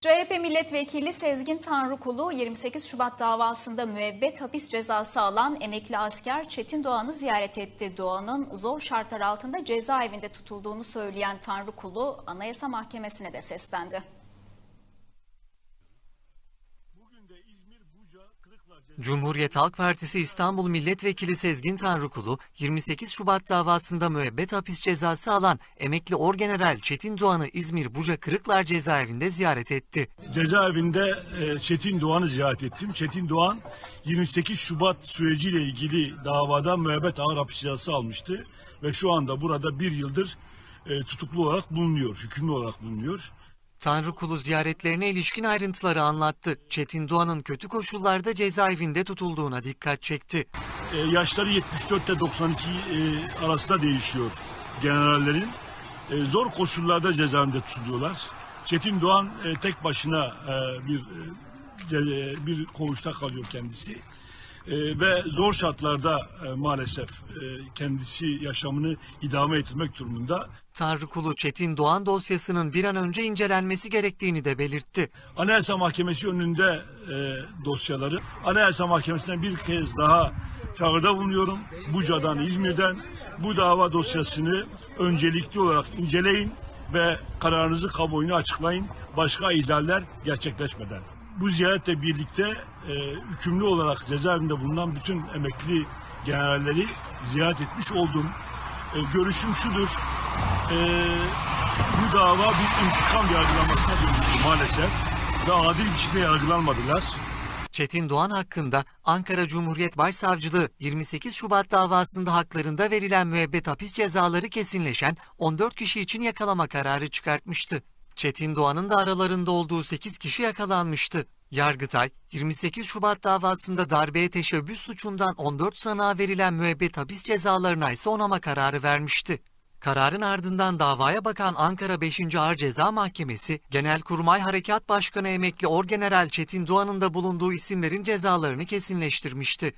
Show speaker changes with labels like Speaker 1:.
Speaker 1: CHP milletvekili Sezgin Tanrıkulu 28 Şubat davasında müebbet hapis cezası alan emekli asker Çetin Doğan'ı ziyaret etti. Doğan'ın zor şartlar altında cezaevinde tutulduğunu söyleyen Tanrıkulu Anayasa Mahkemesi'ne de seslendi.
Speaker 2: Cumhuriyet Halk Partisi İstanbul Milletvekili Sezgin Tanrıkulu, 28 Şubat davasında müebbet hapis cezası alan emekli Orgeneral Çetin Doğan'ı İzmir Buca Kırıklar cezaevinde ziyaret etti.
Speaker 3: Cezaevinde e, Çetin Doğan'ı ziyaret ettim. Çetin Doğan 28 Şubat süreciyle ilgili davada müebbet ağır hapis cezası almıştı. Ve şu anda burada bir yıldır e, tutuklu olarak bulunuyor, hükümlü olarak bulunuyor.
Speaker 2: Tanrıkulu ziyaretlerine ilişkin ayrıntıları anlattı. Çetin Doğan'ın kötü koşullarda cezaevinde tutulduğuna dikkat çekti.
Speaker 3: E, yaşları 74 ile 92 e, arasında değişiyor generallerin. E, zor koşullarda cezaevinde tutuluyorlar. Çetin Doğan e, tek başına e, bir e, ce- bir koğuşta kalıyor kendisi. E, ve zor şartlarda e, maalesef e, kendisi yaşamını idame ettirmek durumunda.
Speaker 2: Tanrıkulu Çetin Doğan dosyasının bir an önce incelenmesi gerektiğini de belirtti.
Speaker 3: Anayasa Mahkemesi önünde e, dosyaları. Anayasa Mahkemesi'ne bir kez daha çağrıda bulunuyorum. Buca'dan, İzmir'den bu dava dosyasını öncelikli olarak inceleyin ve kararınızı kamuoyuna açıklayın. Başka ihlaller gerçekleşmeden. Bu ziyaretle birlikte e, hükümlü olarak cezaevinde bulunan bütün emekli generalleri ziyaret etmiş oldum. E, görüşüm şudur. E, bu dava bir intikam yargılamasına dönüştü maalesef ve adil biçimde yargılanmadılar.
Speaker 2: Çetin Doğan hakkında Ankara Cumhuriyet Başsavcılığı 28 Şubat davasında haklarında verilen müebbet hapis cezaları kesinleşen 14 kişi için yakalama kararı çıkartmıştı. Çetin Doğan'ın da aralarında olduğu 8 kişi yakalanmıştı. Yargıtay, 28 Şubat davasında darbeye teşebbüs suçundan 14 sanığa verilen müebbet hapis cezalarına ise onama kararı vermişti. Kararın ardından davaya bakan Ankara 5. Ağır Ceza Mahkemesi, Genelkurmay Harekat Başkanı emekli Orgeneral Çetin Doğan'ın da bulunduğu isimlerin cezalarını kesinleştirmişti.